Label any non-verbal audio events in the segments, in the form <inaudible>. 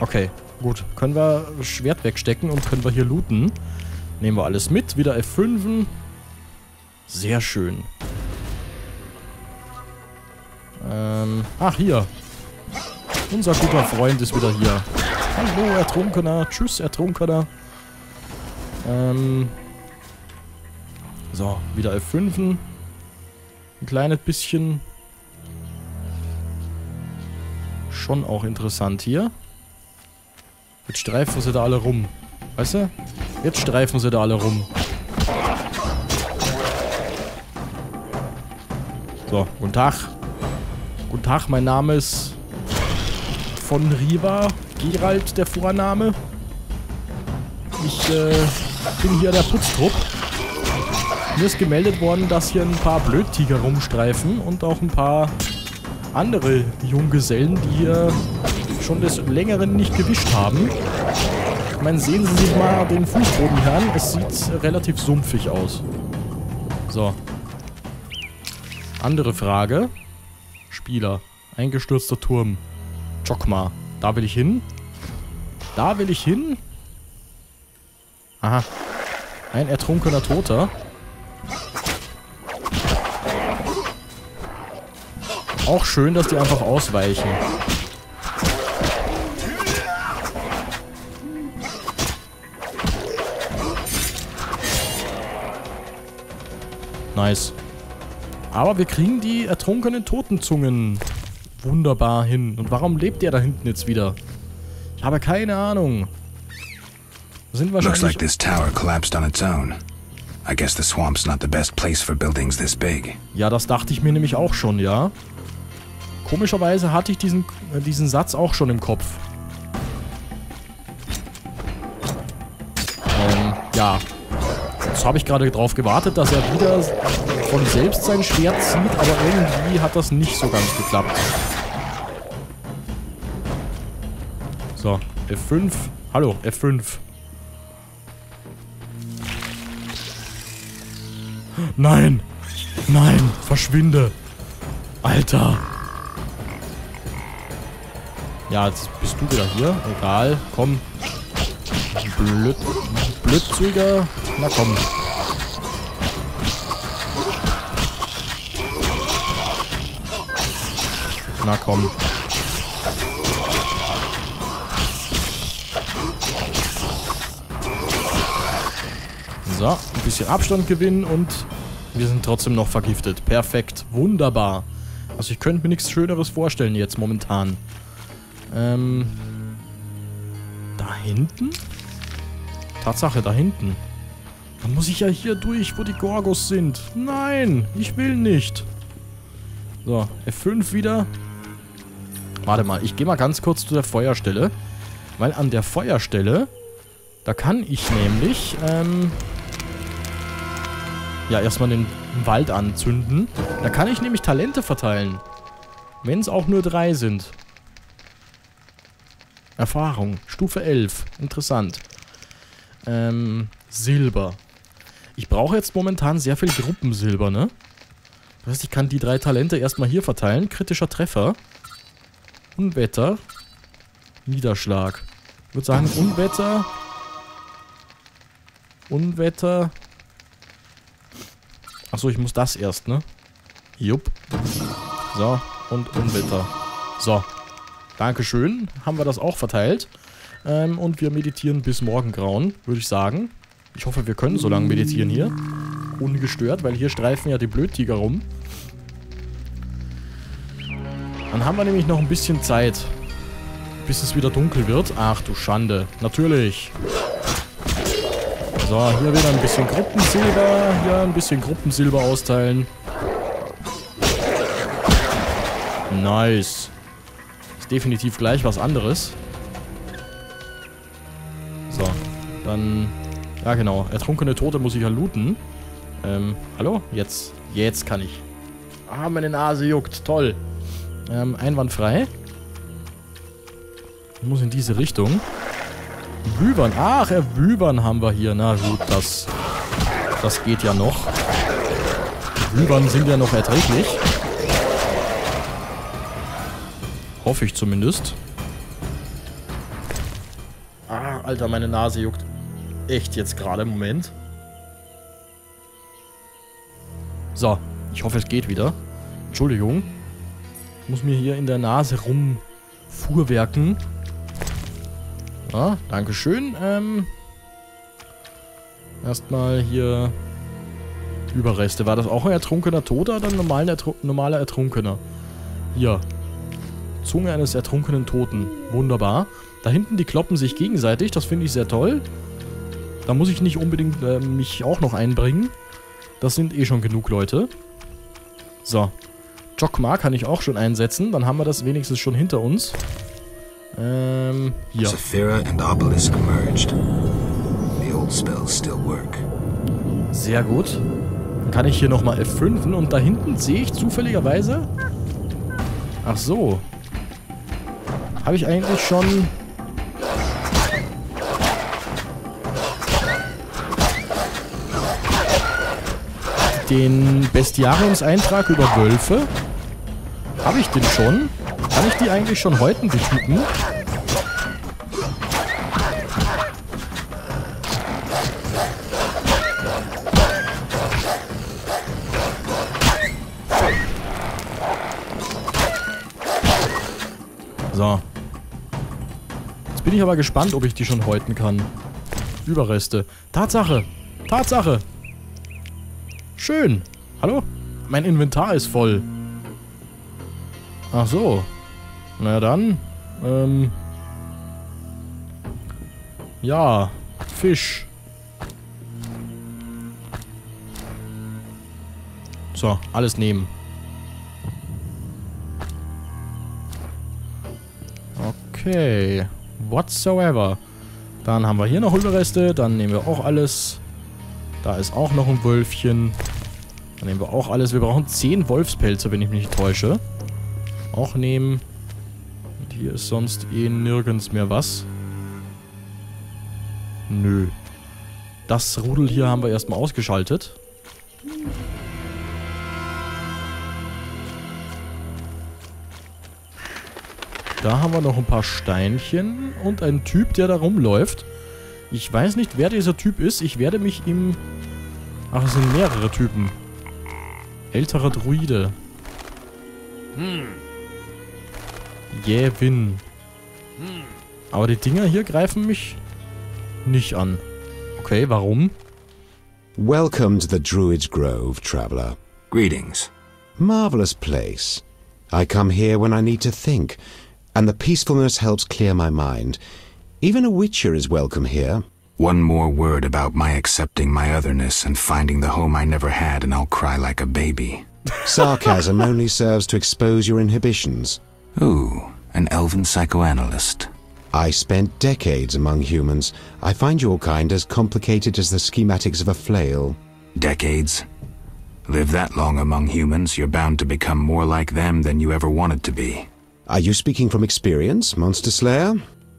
Okay, gut. Können wir Schwert wegstecken und können wir hier looten. Nehmen wir alles mit. Wieder F5. Sehr schön. Ähm, ach, hier. Unser guter Freund ist wieder hier. Hallo, Ertrunkener. Tschüss, Ertrunkener. Ähm. So, wieder F5. Ein kleines bisschen. Schon auch interessant hier. Jetzt streifen sie da alle rum. Weißt du? Jetzt streifen sie da alle rum. So, guten Tag. Guten Tag, mein Name ist von Riva. Gerald, der Vorname. Ich äh, bin hier der Putztrupp. Mir ist gemeldet worden, dass hier ein paar Blödtiger rumstreifen und auch ein paar andere Junggesellen, die hier schon des Längeren nicht gewischt haben. Ich meine, sehen Sie sich mal den Fußboden hier an. Es sieht relativ sumpfig aus. So. Andere Frage. Spieler. Eingestürzter Turm. Chokma. Da will ich hin. Da will ich hin. Aha. Ein ertrunkener Toter. Auch schön, dass die einfach ausweichen. Nice. Aber wir kriegen die ertrunkenen Totenzungen wunderbar hin. Und warum lebt der da hinten jetzt wieder? Ich habe keine Ahnung. Sind wahrscheinlich... Looks like this tower collapsed on its own. I guess the swamp's not the best place for buildings this big. Ja, das dachte ich mir nämlich auch schon, ja. Komischerweise hatte ich diesen, äh, diesen Satz auch schon im Kopf. Ähm, ja. Jetzt habe ich gerade drauf gewartet, dass er wieder von selbst sein Schwert zieht, aber irgendwie hat das nicht so ganz geklappt. So, F5. Hallo, F5. Nein! Nein! Verschwinde! Alter! Ja, jetzt bist du wieder hier. Egal. Komm. Blöd, Blödzüger. Na komm. Na komm. So, ein bisschen Abstand gewinnen und wir sind trotzdem noch vergiftet. Perfekt. Wunderbar. Also ich könnte mir nichts Schöneres vorstellen jetzt momentan. Ähm. Da hinten? Tatsache, da hinten. Dann muss ich ja hier durch, wo die Gorgos sind. Nein, ich will nicht. So, F5 wieder. Warte mal, ich gehe mal ganz kurz zu der Feuerstelle. Weil an der Feuerstelle, da kann ich nämlich, ähm, ja, erstmal den Wald anzünden. Da kann ich nämlich Talente verteilen. Wenn es auch nur drei sind. Erfahrung, Stufe 11. Interessant. Ähm, Silber. Ich brauche jetzt momentan sehr viel Gruppensilber, ne? Das heißt, ich kann die drei Talente erstmal hier verteilen. Kritischer Treffer. Unwetter. Niederschlag. Ich würde sagen, Unwetter. Unwetter. Achso, ich muss das erst, ne? Jupp. So, und Unwetter. So. Dankeschön. Haben wir das auch verteilt. Ähm, und wir meditieren bis Morgengrauen, würde ich sagen. Ich hoffe, wir können so lange meditieren hier. Ungestört, weil hier streifen ja die Blödtiger rum. Dann haben wir nämlich noch ein bisschen Zeit. Bis es wieder dunkel wird. Ach du Schande. Natürlich. So, hier wieder ein bisschen Gruppensilber. Hier ein bisschen Gruppensilber austeilen. Nice. Ist definitiv gleich was anderes. So, dann... Ja genau, ertrunkene Tote muss ich ja looten. Ähm, hallo? Jetzt, jetzt kann ich. Ah, meine Nase juckt. Toll. Ähm, einwandfrei. Ich muss in diese Richtung. Wübern. Ach, Wübern haben wir hier. Na gut, das, das geht ja noch. Wübern sind ja noch erträglich. Hoffe ich zumindest. Ah, Alter, meine Nase juckt. Echt jetzt gerade, Moment. So, ich hoffe, es geht wieder. Entschuldigung. Muss mir hier in der Nase rumfuhrwerken. Ja, Dankeschön. Ähm, erstmal hier Überreste. War das auch ein ertrunkener Toter oder ein normaler, Ertru normaler Ertrunkener? Hier. Zunge eines ertrunkenen Toten. Wunderbar. Da hinten, die kloppen sich gegenseitig. Das finde ich sehr toll. Da muss ich nicht unbedingt äh, mich auch noch einbringen. Das sind eh schon genug Leute. So. Jokma kann ich auch schon einsetzen. Dann haben wir das wenigstens schon hinter uns. Ähm, hier. Saphira and Obelisk merged. The old spells still work. Sehr gut. Dann kann ich hier nochmal F5 und da hinten sehe ich zufälligerweise... Ach so. Habe ich eigentlich schon... Den Bestiariumseintrag über Wölfe? Habe ich den schon? Kann ich die eigentlich schon häuten, die Typen? So. Jetzt bin ich aber gespannt, ob ich die schon häuten kann. Überreste. Tatsache. Tatsache. Schön. Hallo? Mein Inventar ist voll. Ach so. Na dann. Ähm. Ja. Fisch. So, alles nehmen. Okay. Whatsoever. Dann haben wir hier noch Überreste. Dann nehmen wir auch alles. Da ist auch noch ein Wölfchen. Dann nehmen wir auch alles. Wir brauchen 10 Wolfspelze, wenn ich mich nicht täusche. Auch nehmen. Und hier ist sonst eh nirgends mehr was. Nö. Das Rudel hier haben wir erstmal ausgeschaltet. Da haben wir noch ein paar Steinchen und einen Typ, der da rumläuft. Ich weiß nicht, wer dieser Typ ist. Ich werde mich ihm... Ach, es sind mehrere Typen. Älterer Druide. Hm. Jävin. Hm. Aber die Dinger hier greifen mich nicht an. Okay, warum? Welcome to the Druid's Grove, traveler. Greetings. Marvelous place. I come here when I need to think, and the peacefulness helps clear my mind. Even a witcher is welcome here. One more word about my accepting my otherness and finding the home I never had, and I'll cry like a baby. Sarcasm only serves to expose your inhibitions. Ooh, an elven psychoanalyst. I spent decades among humans. I find your kind as complicated as the schematics of a flail. Decades? Live that long among humans, you're bound to become more like them than you ever wanted to be. Are you speaking from experience, Monster Slayer?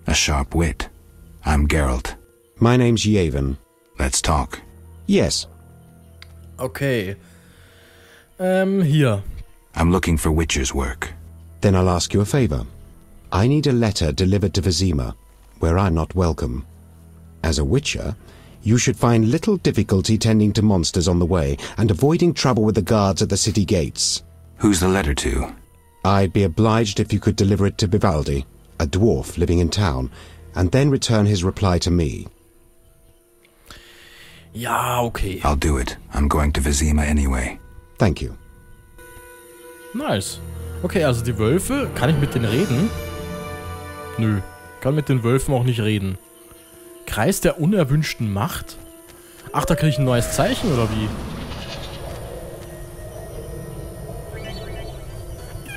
A sharp wit. I'm Geralt. My name's Yavin. Let's talk. Yes, Okay. Um, here. I'm looking for Witcher's work. Then I'll ask you a favor. I need a letter delivered to Vizima, where I'm not welcome. As a witcher, you should find little difficulty tending to monsters on the way and avoiding trouble with the guards at the city gates. Who's the letter to? I'd be obliged if you could deliver it to Vivaldi, a dwarf living in town, and then return his reply to me. Yeah, okay. I'll do it. I'm going to Vizima anyway. Thank you. Nice. Okay, also die Wölfe, kann ich mit denen reden? Nö. Kann mit den Wölfen auch nicht reden. Kreis der unerwünschten Macht? Ach, da kriege ich ein neues Zeichen, oder wie?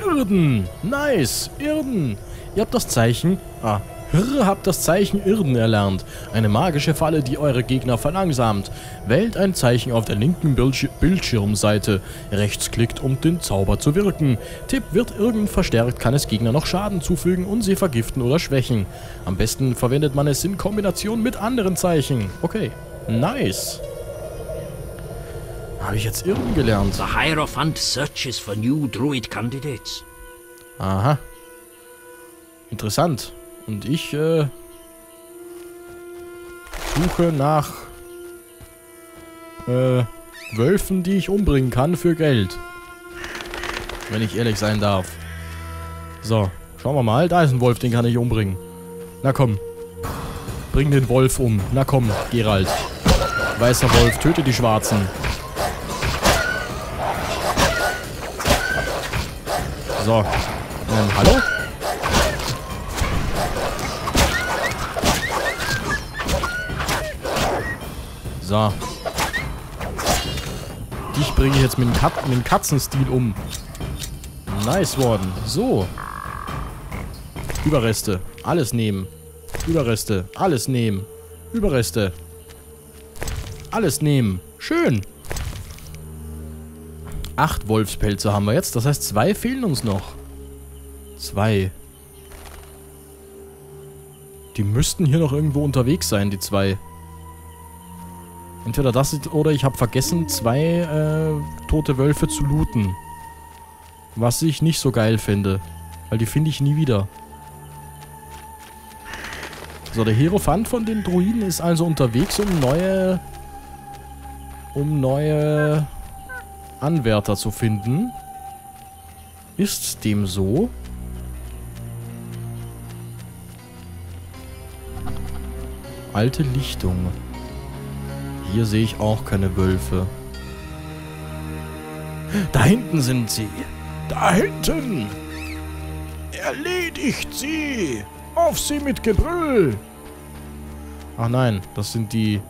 Irden! Nice! Irden! Ihr habt das Zeichen... Ah, Hirre habt das Zeichen Irden erlernt. Eine magische Falle, die eure Gegner verlangsamt. Wählt ein Zeichen auf der linken Bildsch Bildschirmseite. Rechts klickt, um den Zauber zu wirken. Tipp wird Irden verstärkt, kann es Gegner noch Schaden zufügen und sie vergiften oder schwächen. Am besten verwendet man es in Kombination mit anderen Zeichen. Okay, nice. Habe ich jetzt Irden gelernt? The Hierophant searches for new druid candidates. Aha. Interessant. Und ich, äh, Suche nach äh, Wölfen, die ich umbringen kann für Geld. Wenn ich ehrlich sein darf. So, schauen wir mal. Da ist ein Wolf, den kann ich umbringen. Na komm. Bring den Wolf um. Na komm, Gerald. Weißer Wolf, töte die Schwarzen. So. Ähm, hallo? So. Dich bringe ich jetzt mit dem, Kat mit dem Katzenstil um. Nice worden. So. Überreste. Alles nehmen. Überreste. Alles nehmen. Überreste. Alles nehmen. Schön. Acht Wolfspelze haben wir jetzt. Das heißt, zwei fehlen uns noch. Zwei. Die müssten hier noch irgendwo unterwegs sein, die zwei. Entweder das oder ich habe vergessen, zwei äh, tote Wölfe zu looten. Was ich nicht so geil finde. Weil die finde ich nie wieder. So, der Hierophant von den Druiden ist also unterwegs, um neue... Um neue Anwärter zu finden. Ist dem so? Alte Lichtung. Hier sehe ich auch keine Wölfe. Da hinten sind sie. Da hinten. Erledigt sie. Auf sie mit Gebrüll. Ach nein, das sind die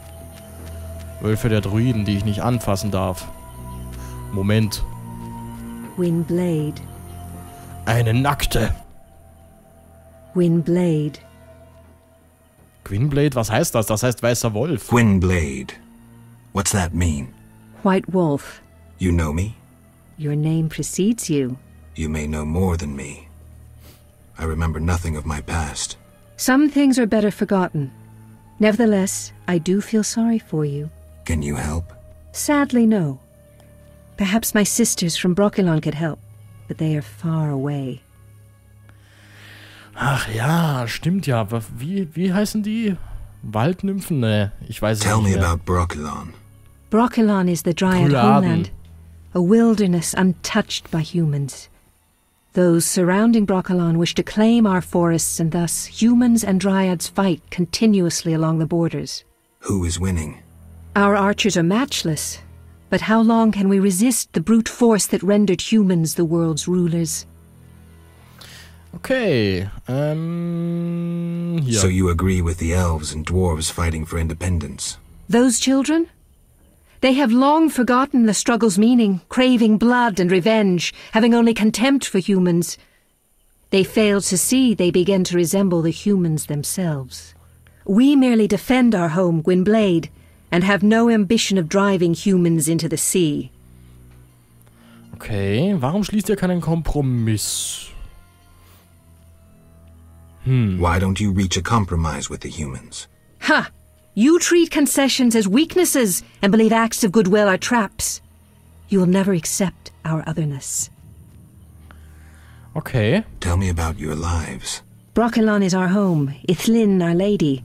Wölfe der Druiden, die ich nicht anfassen darf. Moment. Windblade. Eine nackte. Windblade. Gwynblade, was heißt das? Das heißt weißer Wolf. Gwynblade. What's that mean? White Wolf. You know me? Your name precedes you. You may know more than me. I remember nothing of my past. Some things are better forgotten. Nevertheless, I do feel sorry for you. Can you help? Sadly, no. Perhaps my sisters from Brokilon could help, but they are far away. Ach ja, stimmt ja. Wie, wie heißen die? Waldnymphen? Ne, ich weiß es Tell nicht me mehr. about Brokilon. Brokilon is the Dryad Dryaden. homeland, a wilderness untouched by humans. Those surrounding Brokilon wish to claim our forests, and thus humans and Dryads fight continuously along the borders. Who is winning? Our archers are matchless, but how long can we resist the brute force that rendered humans the world's rulers? Okay, um, ähm, hier. So you agree with the elves and dwarves fighting for independence? Those children? They have long forgotten the struggle's meaning, craving blood and revenge, having only contempt for humans. They fail to see they begin to resemble the humans themselves. We merely defend our home, Gwynblade, and have no ambition of driving humans into the sea. Okay, warum schließt ihr keinen Kompromiss? Hm. Why don't you reach a compromise with the humans? Ha! You treat concessions as weaknesses and believe acts of goodwill are traps. You will never accept our otherness. Okay, Tell me about your lives. Brokilon is our home, Ithlin our lady.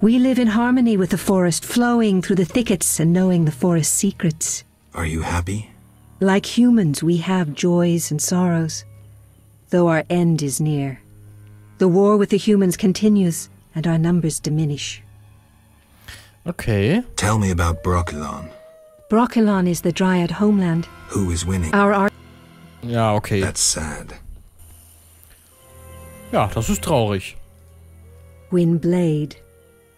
We live in harmony with the forest, flowing through the thickets and knowing the forest's secrets. Are you happy? Like humans, we have joys and sorrows, though our end is near. The war with the humans continues, and our numbers diminish. Okay. Tell me about Brokilon. Brokilon is the Dryad homeland. Who is winning? Our ar- Ja, okay. That's sad. Ja, das ist traurig. Windblade.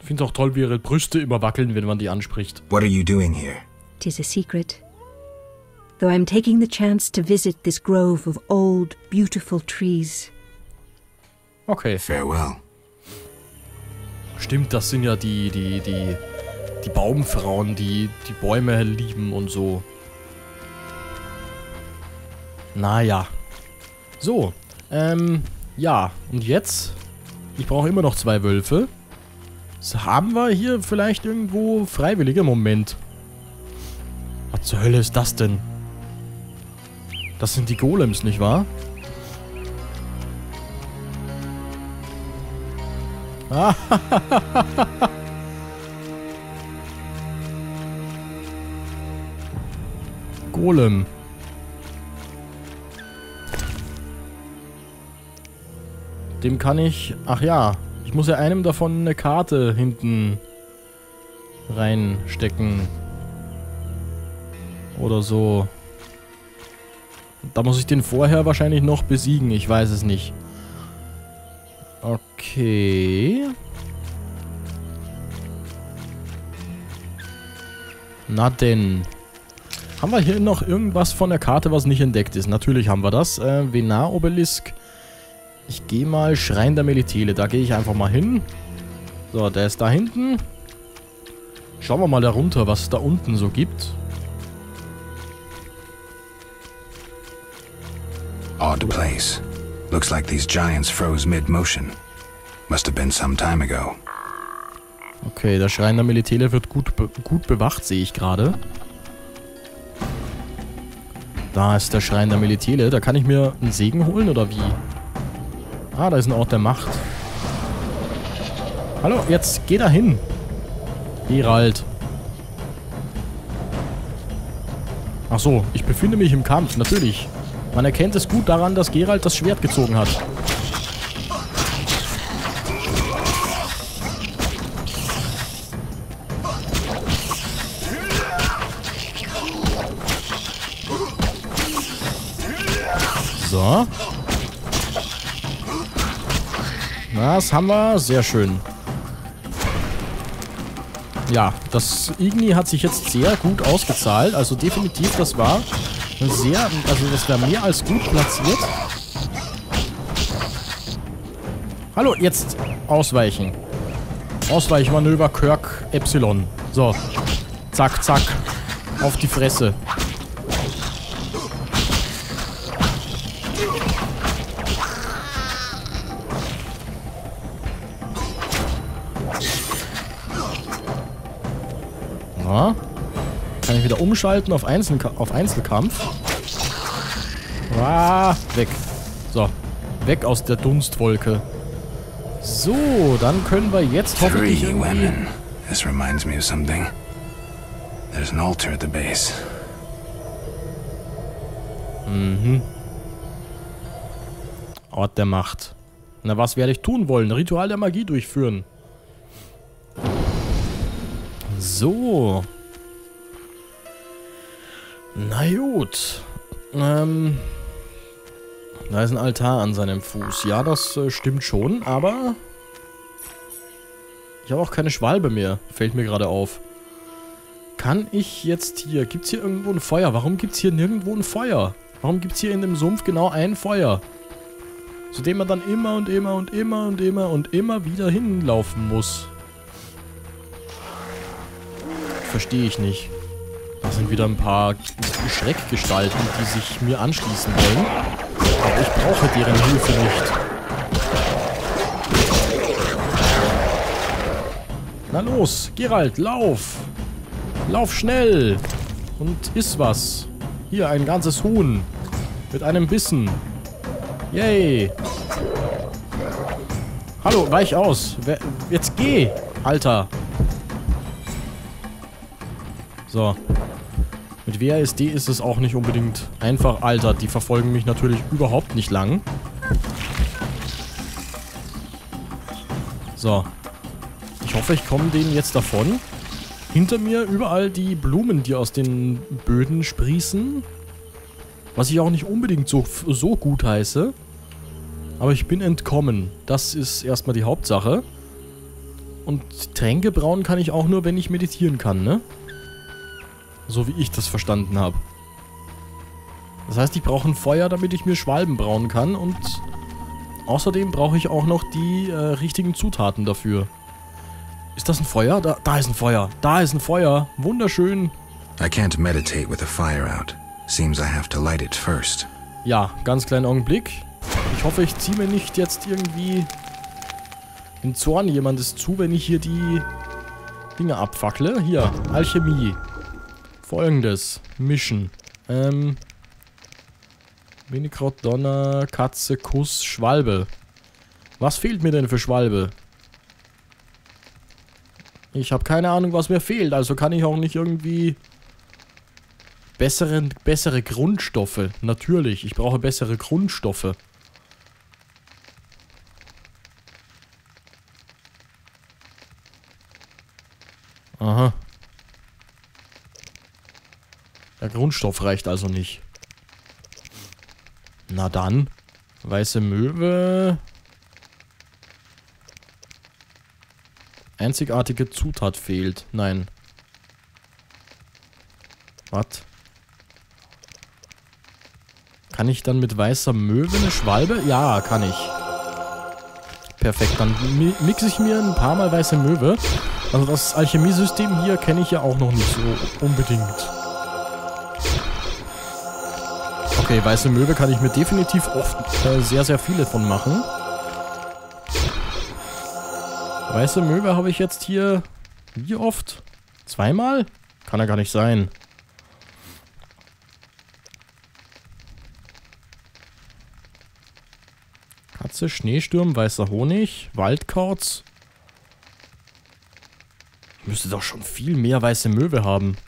Ich finde es auch toll, wie ihre Brüste immer wackeln, wenn man die anspricht. What are you doing here? Tis a secret. Though I'm taking the chance to visit this grove of old, beautiful trees. Okay. Farewell. Stimmt, das sind ja die, die, die, die Baumfrauen, die die Bäume lieben und so. Naja. So, ähm, ja. Und jetzt? Ich brauche immer noch zwei Wölfe. So, haben wir hier vielleicht irgendwo freiwillige? Moment. Was zur Hölle ist das denn? Das sind die Golems, nicht wahr? <laughs> Golem. Dem kann ich... Ach ja, ich muss ja einem davon eine Karte hinten reinstecken. Oder so. Da muss ich den vorher wahrscheinlich noch besiegen, ich weiß es nicht. Okay. Na denn. Haben wir hier noch irgendwas von der Karte, was nicht entdeckt ist? Natürlich haben wir das. Äh, Venar-Obelisk. Ich gehe mal Schrein der Melitele. Da gehe ich einfach mal hin. So, der ist da hinten. Schauen wir mal da runter, was es da unten so gibt. Odd place. Looks like these giants froze mid-motion. Must have been some time ago. Okay, der Schrein der Melitele wird gut, be gut bewacht, sehe ich gerade. Da ist der Schrein der Melitele. Da kann ich mir einen Segen holen, oder wie? Ah, da ist ein Ort der Macht. Hallo, jetzt geh da hin. Gerald. Ach so, ich befinde mich im Kampf, natürlich. Man erkennt es gut daran, dass Gerald das Schwert gezogen hat. So. Das haben wir. Sehr schön. Ja, das Igni hat sich jetzt sehr gut ausgezahlt. Also definitiv, das war sehr, also das war mehr als gut platziert. Hallo, jetzt ausweichen. Ausweichmanöver Kirk Epsilon. So. Zack, zack. Auf die Fresse. Ja. Kann ich wieder umschalten auf, Einzelka auf Einzelkampf. Ah, weg. So. Weg aus der Dunstwolke. So, dann können wir jetzt hoffentlich Three women. This reminds me of something. There's an altar at the base. Mhm. Ort der Macht. Na, was werde ich tun wollen? Ritual der Magie durchführen. So. Na gut. Ähm. Da ist ein Altar an seinem Fuß. Ja, das äh, stimmt schon, aber... Ich habe auch keine Schwalbe mehr. Fällt mir gerade auf. Kann ich jetzt hier... Gibt es hier irgendwo ein Feuer? Warum gibt es hier nirgendwo ein Feuer? Warum gibt es hier in dem Sumpf genau ein Feuer? Zu dem man dann immer und immer und immer und immer und immer wieder hinlaufen muss. Verstehe ich nicht. Da sind wieder ein paar Schreckgestalten, die sich mir anschließen wollen. Aber ich brauche deren Hilfe nicht. Na los, Gerald, lauf! Lauf schnell! Und iss was. Hier, ein ganzes Huhn. Mit einem Bissen. Yay! Hallo, weich aus. Jetzt geh, Alter. So. Mit WASD ist es auch nicht unbedingt einfach. Alter, die verfolgen mich natürlich überhaupt nicht lang. So. Ich hoffe, ich komme denen jetzt davon. Hinter mir überall die Blumen, die aus den Böden sprießen. Was ich auch nicht unbedingt so, so gut heiße. Aber ich bin entkommen. Das ist erstmal die Hauptsache. Und Tränke brauen kann ich auch nur, wenn ich meditieren kann, ne? So wie ich das verstanden habe. Das heißt, ich brauche ein Feuer, damit ich mir Schwalben brauen kann. Und außerdem brauche ich auch noch die äh, richtigen Zutaten dafür. Ist das ein Feuer? Da, da ist ein Feuer. Da ist ein Feuer. Wunderschön. I can't meditate with the fire out. Seems I have to light it first. Ja, ganz kleinen Augenblick. Ich hoffe, ich ziehe mir nicht jetzt irgendwie in Zorn jemandes zu, wenn ich hier die Dinge abfackle. Hier, Alchemie. Folgendes. Mischen. Ähm. Wenigraut, Donner, Katze, Kuss, Schwalbe. Was fehlt mir denn für Schwalbe? Ich habe keine Ahnung, was mir fehlt, also kann ich auch nicht irgendwie Bessere, bessere Grundstoffe. Natürlich, ich brauche bessere Grundstoffe. Aha. Der Grundstoff reicht also nicht. Na dann. Weiße Möwe. Einzigartige Zutat fehlt. Nein. Was? Kann ich dann mit weißer Möwe eine Schwalbe? Ja, kann ich. Perfekt, dann mi mixe ich mir ein paar Mal weiße Möwe. Also das Alchemiesystem hier kenne ich ja auch noch nicht so unbedingt. Okay, weiße Möwe kann ich mir definitiv oft äh, sehr, sehr viele von machen. Weiße Möwe habe ich jetzt hier... Wie oft? Zweimal? Kann ja gar nicht sein. Katze, Schneesturm, weißer Honig, Waldkauz. Ich müsste doch schon viel mehr weiße Möwe haben.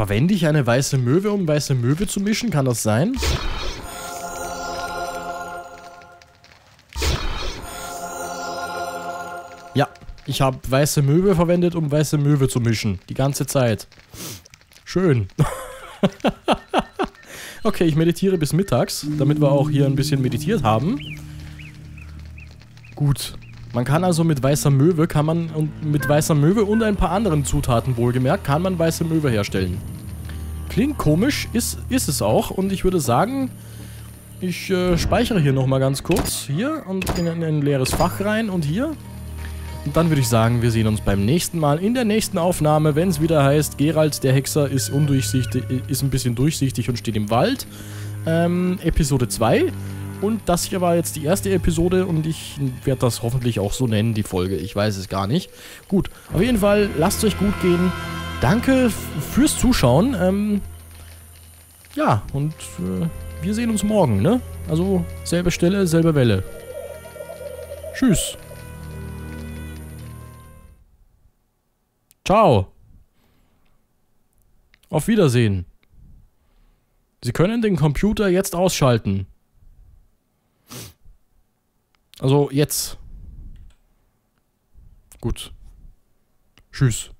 Verwende ich eine weiße Möwe, um weiße Möwe zu mischen? Kann das sein? Ja, ich habe weiße Möwe verwendet, um weiße Möwe zu mischen. Die ganze Zeit. Schön. <laughs> okay, ich meditiere bis mittags, damit wir auch hier ein bisschen meditiert haben. Gut. Man kann also mit weißer Möwe, kann man und mit weißer Möwe und ein paar anderen Zutaten wohlgemerkt, kann man weiße Möwe herstellen. Klingt komisch, ist, ist es auch. Und ich würde sagen, ich äh, speichere hier nochmal ganz kurz. Hier und in, in ein leeres Fach rein und hier. Und dann würde ich sagen, wir sehen uns beim nächsten Mal in der nächsten Aufnahme, wenn es wieder heißt, Gerald der Hexer ist undurchsichtig, ist ein bisschen durchsichtig und steht im Wald. Ähm, Episode 2. Und das hier war jetzt die erste Episode und ich werde das hoffentlich auch so nennen, die Folge. Ich weiß es gar nicht. Gut, auf jeden Fall, lasst euch gut gehen. Danke fürs Zuschauen. Ähm, ja, und äh, wir sehen uns morgen, ne? Also, selbe Stelle, selbe Welle. Tschüss. Ciao. Auf Wiedersehen. Sie können den Computer jetzt ausschalten. Also jetzt. Gut. Tschüss.